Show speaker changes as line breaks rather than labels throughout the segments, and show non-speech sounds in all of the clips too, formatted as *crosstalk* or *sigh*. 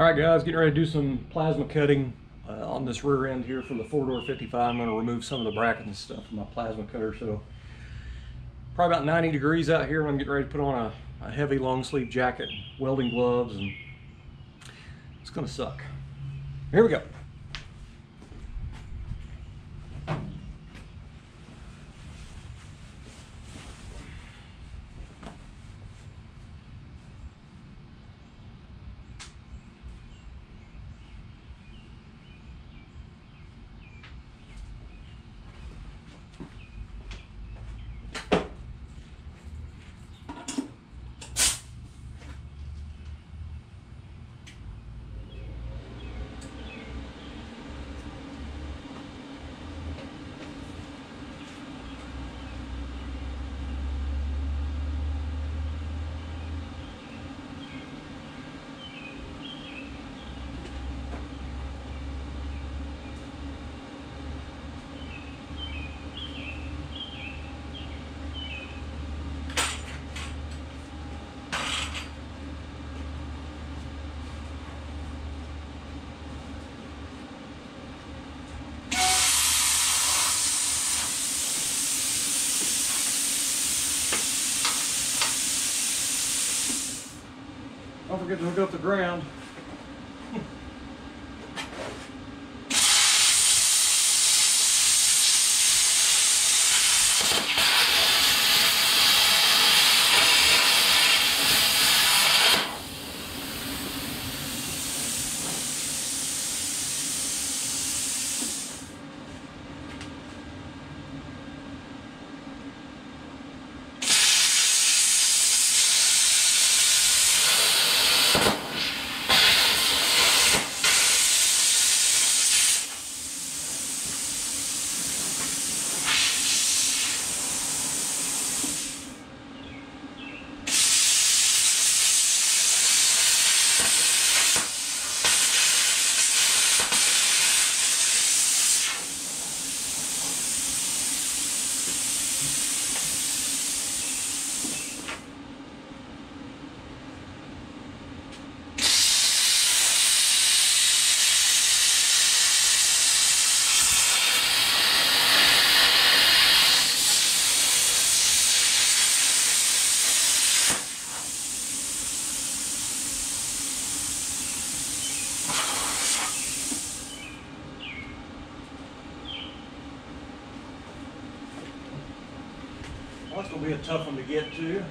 All right, guys, getting ready to do some plasma cutting uh, on this rear end here for the four-door 55. I'm going to remove some of the brackets and stuff from my plasma cutter. So probably about 90 degrees out here. I'm getting ready to put on a, a heavy long sleeve jacket, welding gloves, and it's going to suck. Here we go. Don't forget to hook up the ground. be a tough one to get to. you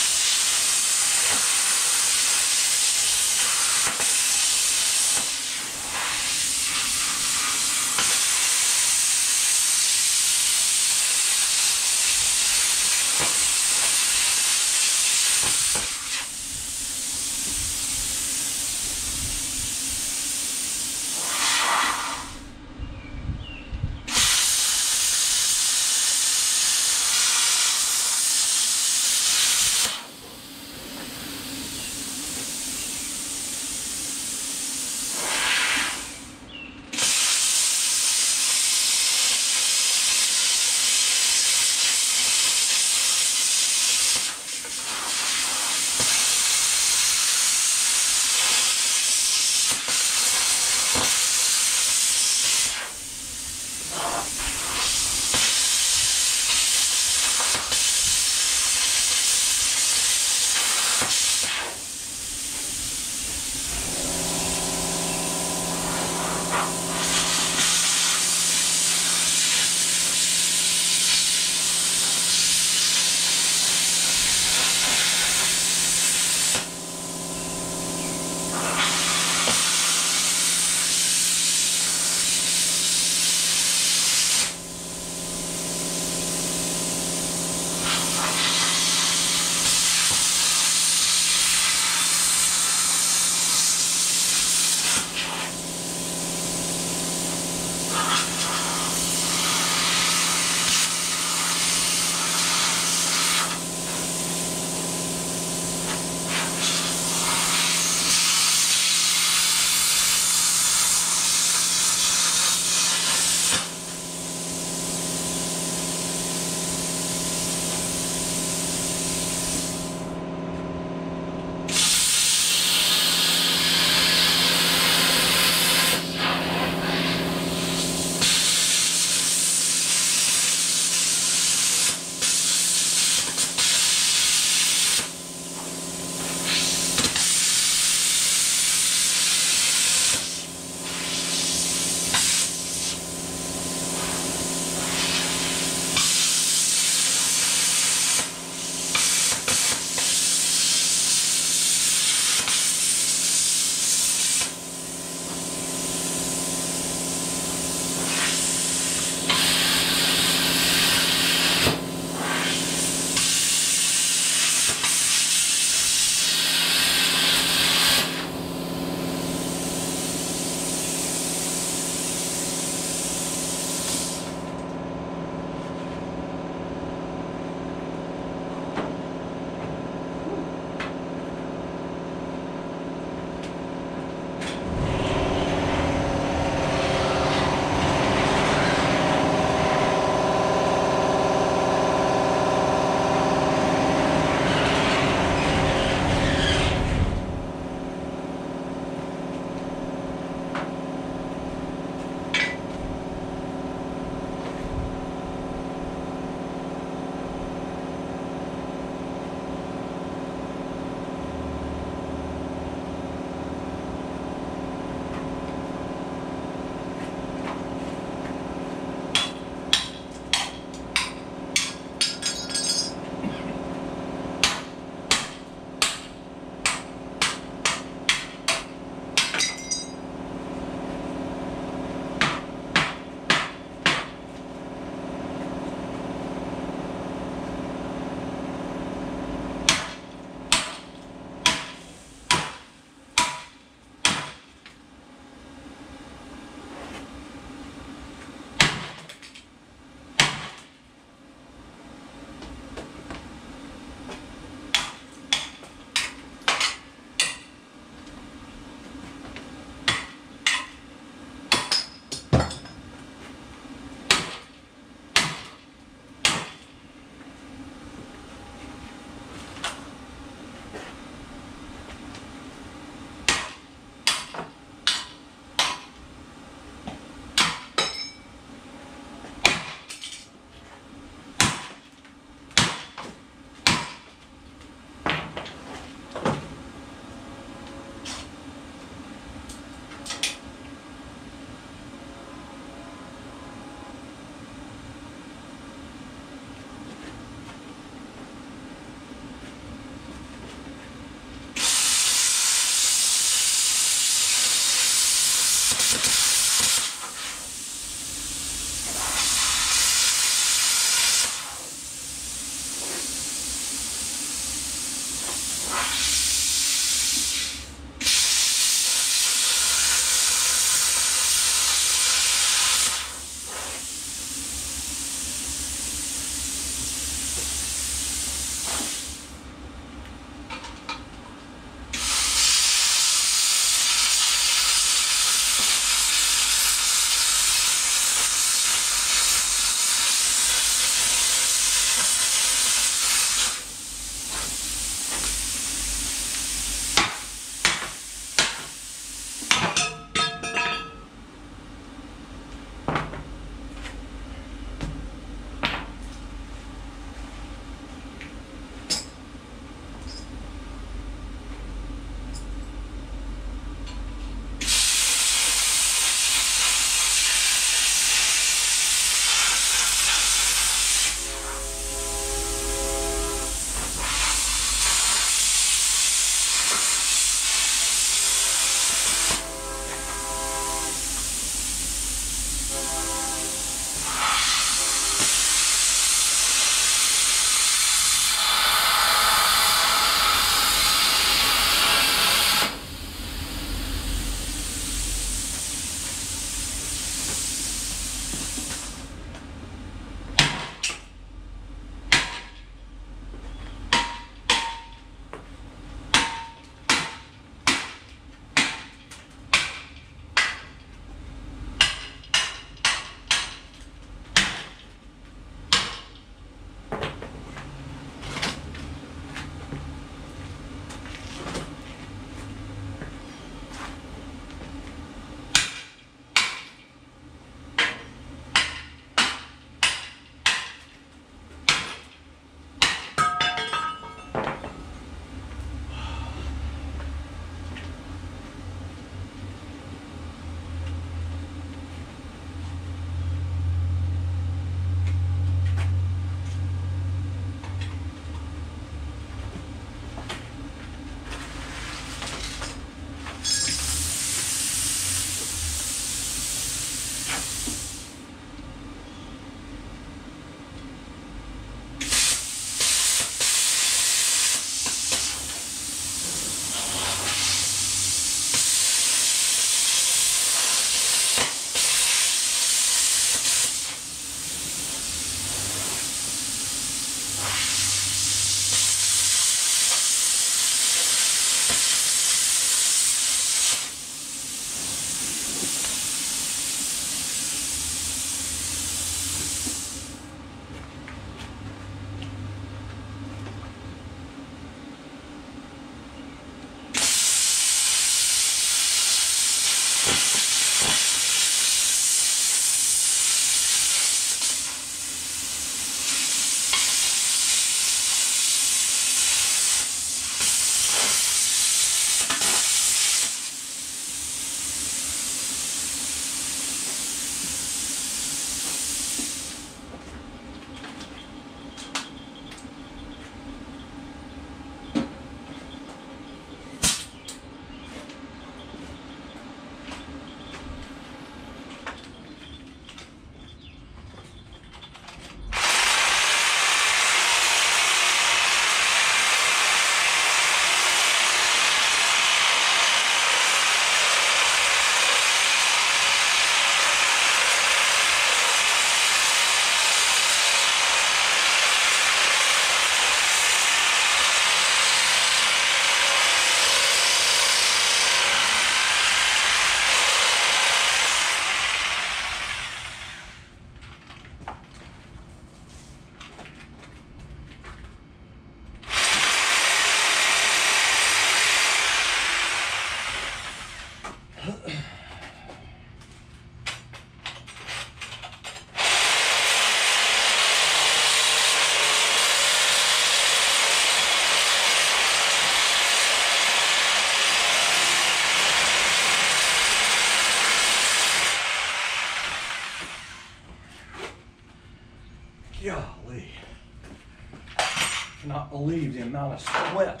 amount of sweat.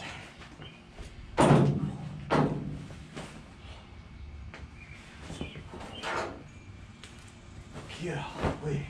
Yeah, wait.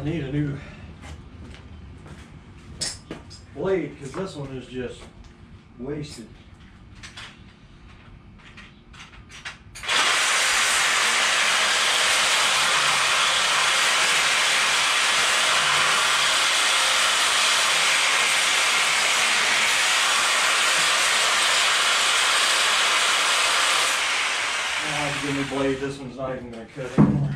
I need a new blade because this one is just wasted. I have to get a new blade. This one's not even going to cut anymore.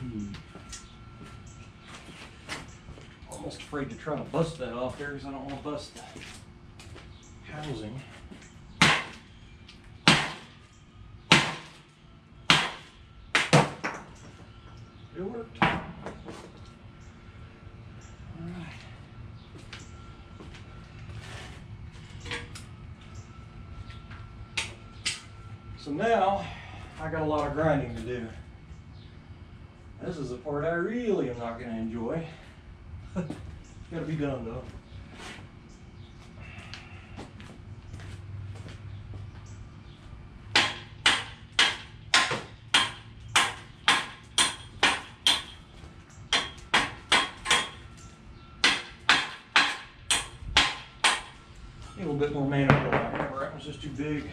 Hmm. Almost afraid to try to bust that off there because I don't want to bust the housing. Now I got a lot of grinding to do. This is the part I really am not going to enjoy. *laughs* Got to be done though. A little bit more manpower. That was just too big.